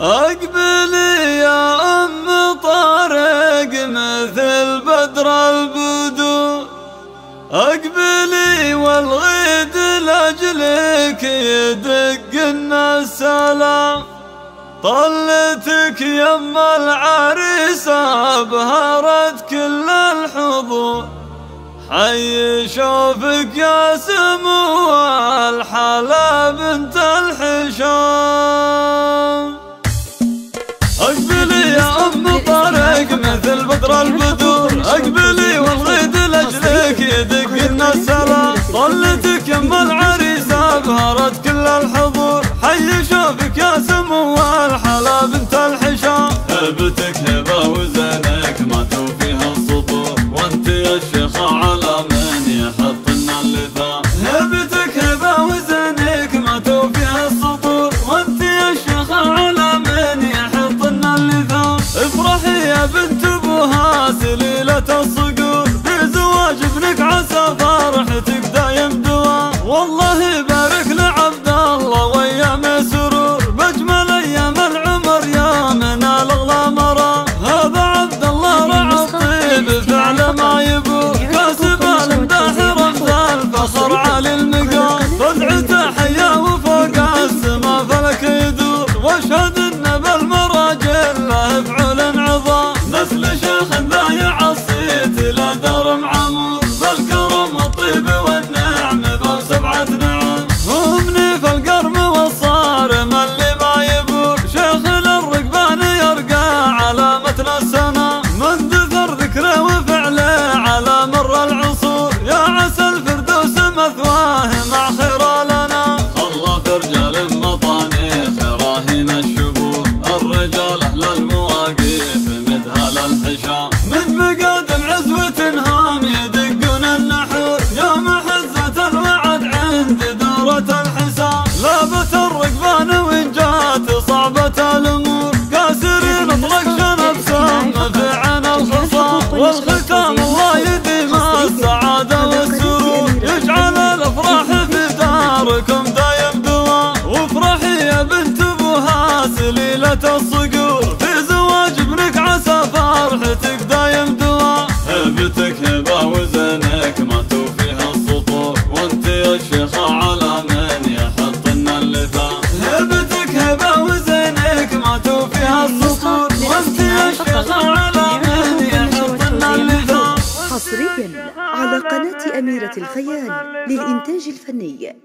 أقبلي يا أم طارق مثل بدر البدور أقبلي والغيد لأجلك يدق السلام طلتك يم العريسة أبهرت كل الحضور. حي شوفك يا سمو هبتك هبه وزنك ما توفيها السطور وانت يا الشيخة على من يحط لنا اللثام هبتك هبه وزنك ما توفيها السطور وانت يا الشيخة على من يحط لنا اللثام افرحي يا بنت أبوها سليلة الصقور بزواج ابنك عسى فرحتك دايم دوام والله بارك أهل المواقف مذهل الحشام من مقادم عزوة هام يدقون النحور يوم حزة الوعد عند دورة الحسام لابت الركبان وإن جات صعبة الأمور كاسرين اطلق شنب سام في عين الخصام والختام الله يديم السعادة والسرور يجعل الأفراح في داركم دايم دوام وافرحي يا بنت ابوها سليلة زوجتك هبة وزنك ما توفيها السطور. وانت يا شيخة على من حط اللثام هبتك هبة وزنك ما توفيها السطور. وانت يا شيخة على من حط اللثام حصريا على قناة أميرة الخيال للإنتاج الفني.